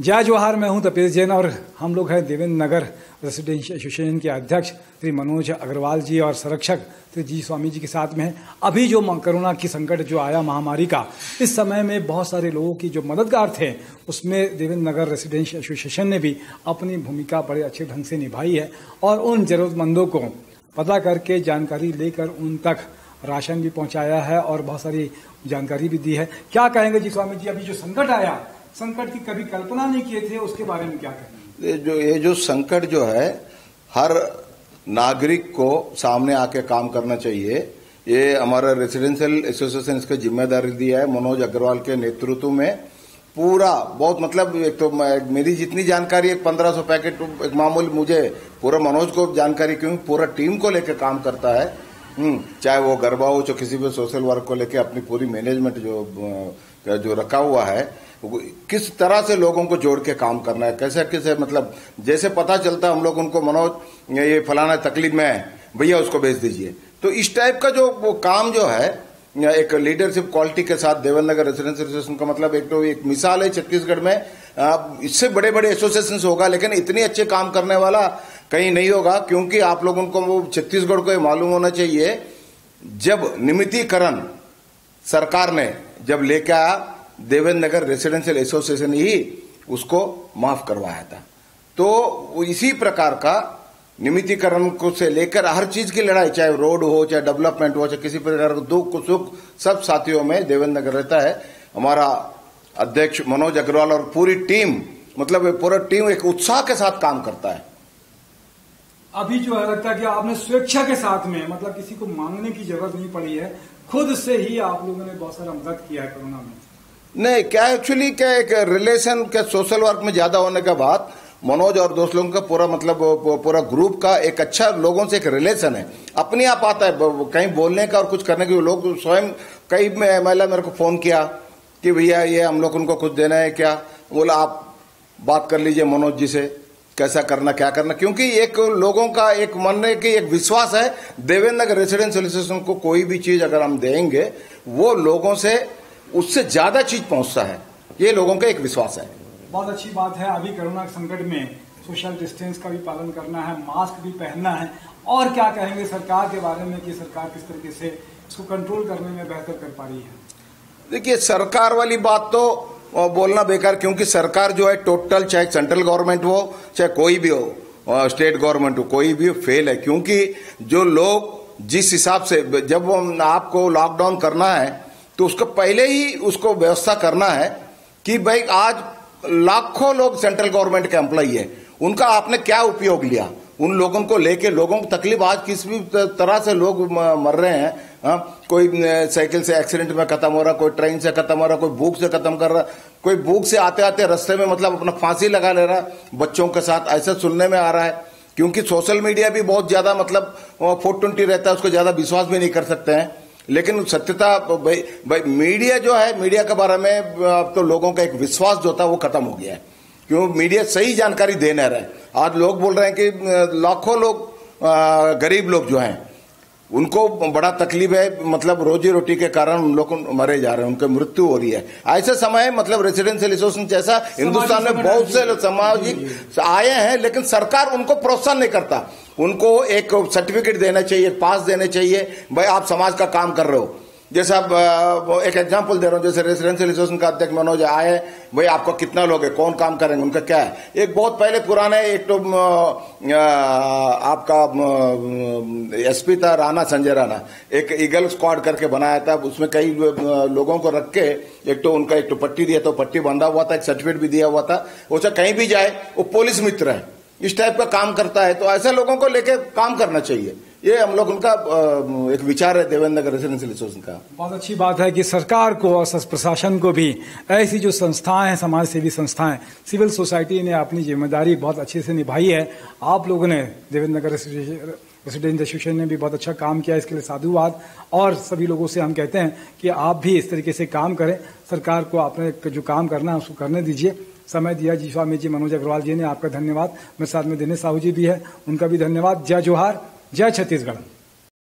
जय जोहार, मैं हूँ तपेश जैन और हम लोग हैं देवेंद्र नगर रेसिडेंशियल एसोसिएशन के अध्यक्ष श्री मनोज अग्रवाल जी और संरक्षक श्री जी स्वामी जी के साथ में हैं। अभी जो कोरोना की संकट जो आया महामारी का, इस समय में बहुत सारे लोगों की जो मददगार थे, उसमें देवेंद्र नगर रेसिडेंशियल एसोसिएशन ने भी अपनी भूमिका बड़े अच्छे ढंग से निभाई है और उन जरूरतमंदों को पता करके जानकारी लेकर उन तक राशन भी पहुँचाया है और बहुत सारी जानकारी भी दी है। क्या कहेंगे जी स्वामी जी, अभी जो संकट आया संकट की कभी कल्पना नहीं किए थे उसके बारे में क्या कहेंगे ये जो ये जो संकट जो है हर नागरिक को सामने आके काम करना चाहिए। ये हमारा रेसिडेंशियल एसोसिएशन इसका ज़िम्मेदारी दिया है। मनोज अग्रवाल के नेतृत्व में पूरा बहुत मतलब एक तो मेरी जितनी जानकारी एक पंद्रह सौ पैकेट एक मामूल मुझे पूरा मनोज को जानकारी क्यों? पूरा टीम को लेकर काम करता है। हम्म, चाहे वो गरबा हो चाहे किसी भी सोशल वर्क को लेकर अपनी पूरी मैनेजमेंट जो जो रखा हुआ है। किस तरह से लोगों को जोड़ के काम करना है? कैसे कैसे मतलब जैसे पता चलता हम लोग उनको मनोज, ये फलाना तकलीफ़ में है, भैया उसको भेज दीजिए। तो इस टाइप का जो, वो काम जो है, एक लीडरशिप क्वालिटी के साथ देवेंद्र नगर रेसिडेंशियल एसोसिएशन का मतलब एक तो एक मिसाल है छत्तीसगढ़ में। इससे बड़े बड़े एसोसिएशन होगा, लेकिन इतनी अच्छे काम करने वाला कहीं नहीं होगा, क्योंकि आप लोगों को वो छत्तीसगढ़ को मालूम होना चाहिए। जब निमितीकरण सरकार ने जब लेके आया देवेंद्र नगर रेसिडेंशियल एसोसिएशन ही उसको माफ़ करवाया था। तो इसी प्रकार का निमितीकरण को से लेकर हर चीज़ की लड़ाई, चाहे रोड हो, चाहे डेवलपमेंट हो, चाहे किसी प्रकार का दुख, सुख, सब साथियों में देवेंद्र नगर रहता है। हमारा अध्यक्ष मनोज अग्रवाल और पूरी टीम मतलब पूरा टीम एक उत्साह के साथ काम करता है। अभी जो है, लगता है कि आपने स्वेच्छा के साथ में मतलब किसी को मांगने की ज़रूरत नहीं पड़ी है, खुद से ही आप लोगों ने बहुत सारा मदद किया है कोरोना में। नहीं, क्या एक्चुअली क्या एक रिलेशन क्या सोशल वर्क में ज़्यादा होने के बाद मनोज और दोस्त लोगों का पूरा मतलब पूरा ग्रुप का एक अच्छा लोगों से एक रिलेशन है। अपने आप आता है कहीं बोलने का और कुछ करने के लोग स्वयं कई महिला मेरे को फ़ोन किया कि भैया ये हम लोग उनको कुछ देना है क्या? बोला, आप बात कर लीजिए मनोज जी से, कैसा करना, क्या करना? क्योंकि एक लोगों का एक मन की एक विश्वास है, देवेंद्र नगर रेसिडेंशियल को कोई भी चीज़ अगर हम देंगे, वो लोगों से उससे ज़्यादा चीज़ पहुँचता है। ये लोगों का एक विश्वास है। बहुत अच्छी बात है। अभी कोरोना संकट में सोशल डिस्टेंस का भी पालन करना है मास्क भी पहनना है। और क्या कहेंगे सरकार के बारे में कि सरकार किस तरीके से इसको कंट्रोल करने में बेहतर कर पा रही है? देखिए सरकार वाली बात तो बोलना बेकार क्योंकि सरकार जो है टोटल चाहे सेंट्रल गवर्नमेंट हो चाहे कोई भी हो स्टेट गवर्नमेंट हो कोई भी फेल है। क्योंकि जो लोग जिस हिसाब से जब आपको लॉकडाउन करना है तो उसको पहले ही उसको व्यवस्था करना है कि भाई आज लाखों लोग सेंट्रल गवर्नमेंट के एम्प्लॉई है। उनका आपने क्या उपयोग लिया? उन लोगों को लेके लोगों को तकलीफ़? आज किस भी तरह से लोग मर रहे हैं, हा? कोई साइकिल से एक्सीडेंट में खत्म हो रहा, कोई ट्रेन से खत्म हो रहा, कोई भूख से खत्म कर रहा, कोई भूख से आते आते रस्ते में मतलब अपना फांसी लगा ले रहा, बच्चों के साथ ऐसा सुनने में आ रहा है। क्योंकि सोशल मीडिया भी बहुत ज़्यादा मतलब फोर ट्वेंटी रहता है, उसको ज़्यादा विश्वास भी नहीं कर सकते हैं। लेकिन सत्यता, भाई भाई, मीडिया जो है, मीडिया के बारे में, अब तो लोगों का एक विश्वास जो था वो खत्म हो गया है। क्यों? मीडिया सही जानकारी दे नहीं रहे आज लोग बोल रहे हैं कि लाखों लोग गरीब लोग जो हैं उनको बड़ा तकलीफ़ है मतलब रोजी रोटी के कारण उन लोग मरे जा रहे हैं उनकी मृत्यु हो रही है। ऐसे समय मतलब रेसिडेंशियल एसोसिएशन जैसा हिंदुस्तान में बहुत से सामाजिक आए हैं लेकिन सरकार उनको प्रोत्साहन नहीं करता। उनको एक सर्टिफिकेट देना चाहिए पास देने चाहिए भाई आप समाज का काम कर रहे हो। जैसे अब एक एग्जांपल दे रहा हूँ, जैसे रेसिडेंशियल एसोसिएशन का अध्यक्ष मनोज आए, भाई आपका कितना लोग है, कौन काम करेंगे, उनका क्या है? एक बहुत पहले पुराने एक तो आपका एसपी था, राणा संजय राणा। एक ईगल स्क्वाड करके बनाया था, उसमें कई लोगों को रख के, एक तो उनका एक तो पट्टी दिया तो पट्टी बंधा हुआ था, एक सर्टिफिकेट भी दिया हुआ था। वो कहीं भी जाए, वो पुलिस मित्र है, इस टाइप का काम करता है तो ऐसे लोगों को लेके काम करना चाहिए। ये हम लोग उनका एक विचार है देवेंद्र नगर रेसिडेंशियल एसोसिएशन का। बहुत अच्छी बात है कि सरकार को और प्रशासन को भी ऐसी जो संस्थाएँ हैं समाज सेवी संस्थाएँ, सिविल सोसाइटी ने अपनी ज़िम्मेदारी बहुत अच्छे से निभाई है। आप लोगों ने देवेंद्र नगर रेसिडेंट एसोसिएशन ने भी बहुत अच्छा काम किया, इसके लिए साधुवाद। और सभी लोगों से हम कहते हैं कि आप भी इस तरीके से काम करें। सरकार को आपने जो काम करना है, उसको करने दीजिए। समय दिया जी, स्वामी जी, मनोज अग्रवाल जी ने आपका धन्यवाद। मेरे साथ में दिनेश साहू जी भी है, उनका भी धन्यवाद। जय जोहार। जय छत्तीसगढ़।